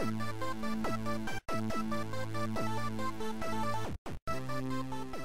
Thank you.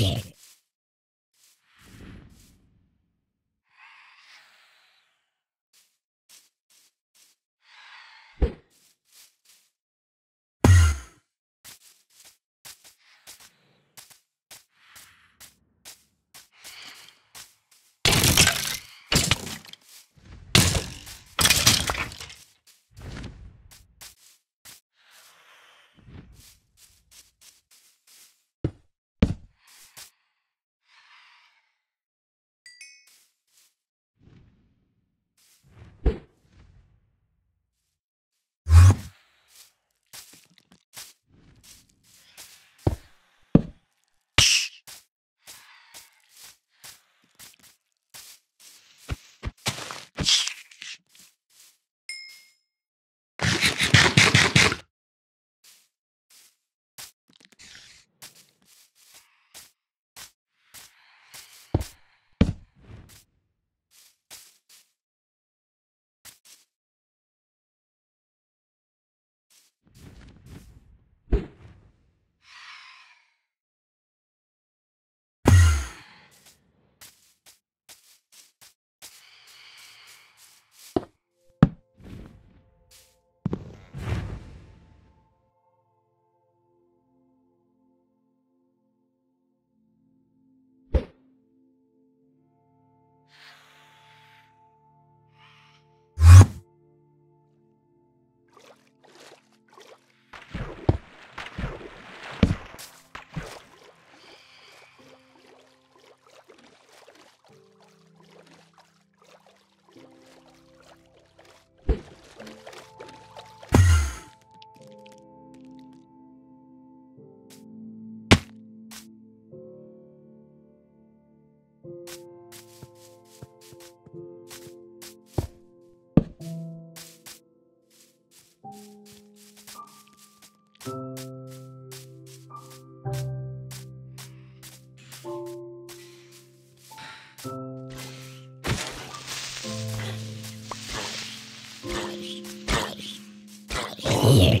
Bye. Oye,